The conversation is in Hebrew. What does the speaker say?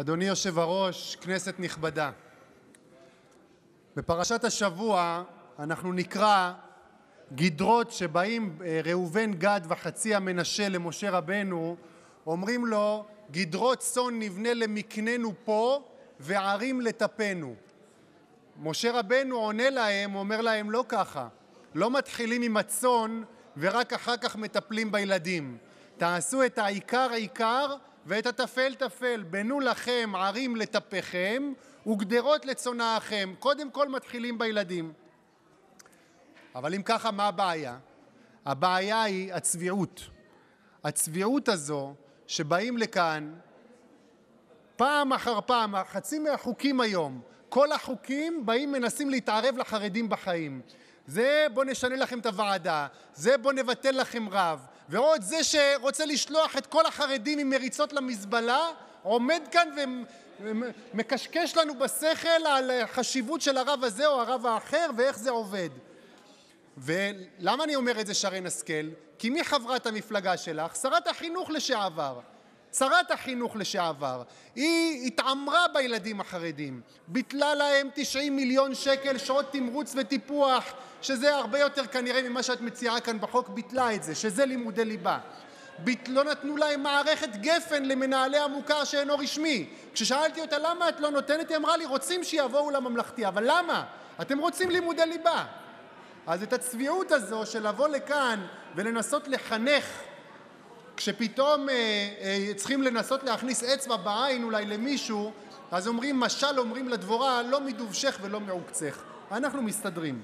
אדוני היושב-ראש, כנסת נכבדה, בפרשת השבוע אנחנו נקרא גדרות שבאים ראובן, גד וחצי המנשה למשה רבנו, אומרים לו: גדרות צאן נבנה למקננו פה וערים לטפנו. משה רבנו עונה להם, אומר להם: לא ככה, לא מתחילים עם הצאן ורק אחר כך מטפלים בילדים. תעשו את העיקר עיקר ואת הטפל טפל. בנו לכם ערים לטפכם וגדרות לצונאכם. קודם כל מתחילים בילדים. אבל אם ככה, מה הבעיה? הבעיה היא הצביעות. הצביעות הזו שבאים לכאן פעם אחר פעם, חצי מהחוקים היום, כל החוקים באים מנסים להתערב לחרדים בחיים. זה בוא נשנה לכם את הוועדה, זה בוא נבטל לכם רב, ועוד זה שרוצה לשלוח את כל החרדים עם מריצות למזבלה, עומד כאן ומקשקש לנו בשכל על החשיבות של הרב הזה או הרב האחר ואיך זה עובד. ולמה אני אומר את זה, שרן השכל? כי מי חברת המפלגה שלך? שרת החינוך לשעבר. שרת החינוך לשעבר. היא התעמרה בילדים החרדים, ביטלה להם 90 מיליון שקל שעות תמרוץ וטיפוח, שזה הרבה יותר כנראה ממה שאת מציעה כאן בחוק, ביטלה את זה, שזה לימודי ליבה. לא נתנו להם מערכת גפן למנהלי המוכר שאינו רשמי. כששאלתי אותה למה את לא נותנת, היא אמרה לי רוצים שיבואו לממלכתי, אבל למה? אתם רוצים לימודי ליבה. אז את הצביעות הזו של לבוא לכאן ולנסות לחנך כשפתאום אה, אה, צריכים לנסות להכניס אצבע בעין אולי למישהו, אז אומרים משל אומרים לדבורה לא מדובשך ולא מעוקצך. אנחנו מסתדרים.